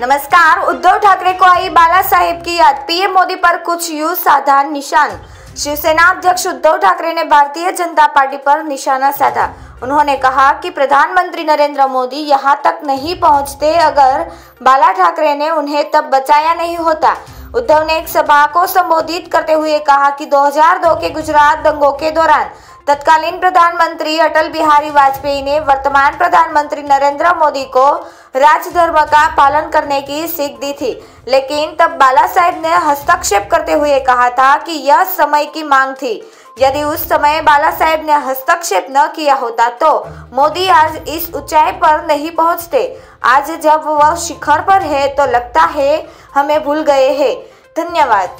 नमस्कार, उद्धव ठाकरे को आई बाला साहेब की याद। पीएम मोदी पर कुछ यूँ साधा निशान। शिवसेना अध्यक्ष उद्धव ठाकरे ने भारतीय जनता पार्टी पर निशाना साधा। उन्होंने कहा कि प्रधानमंत्री नरेंद्र मोदी यहाँ तक नहीं पहुँचते, अगर बाला ठाकरे ने उन्हें तब बचाया नहीं होता। उद्धव ने एक सभा को संबोधित करते हुए कहा कि 2002 के गुजरात दंगों के दौरान तत्कालीन प्रधानमंत्री अटल बिहारी वाजपेयी ने वर्तमान प्रधानमंत्री नरेंद्र मोदी को राजधर्म का पालन करने की सीख दी थी। लेकिन तब बाला साहेब ने हस्तक्षेप करते हुए कहा था कि यह समय की मांग थी। यदि उस समय बाला साहेब ने हस्तक्षेप न किया होता तो मोदी आज इस ऊंचाई पर नहीं पहुँचते। आज जब वह शिखर पर है तो लगता है हमें भूल गए हैं। धन्यवाद।